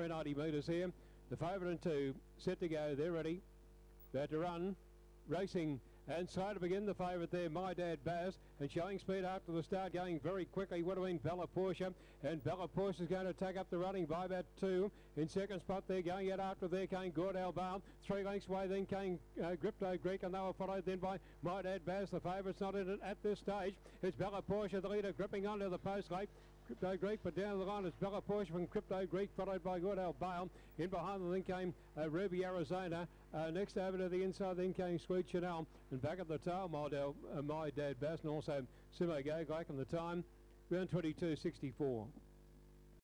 390 metres here. The favourite and two set to go. They're ready. About to run. Racing and so to begin the favourite there, My Dad Baz, and showing speed after the start, going very quickly, would have been Bella Porsche, and Bella Porsche is going to take up the running by about two. In second spot there, going out after there came Gordell Bale, three lengths away, then came uh, Crypto Greek, and they were followed then by My Dad Baz. The favourite's not in it at this stage. It's Bella Porsche, the leader, gripping onto the post late. Crypto Greek, but down the line is Bella Porsche from Crypto Greek, followed by Good Goodell Bale. In behind them then came uh, Ruby Arizona. Uh, next over to the inside then came Sweet Chanel. And back at the tail, my, Del, uh, my dad Baz, and also Simo Gag, like in the time, round 22.64.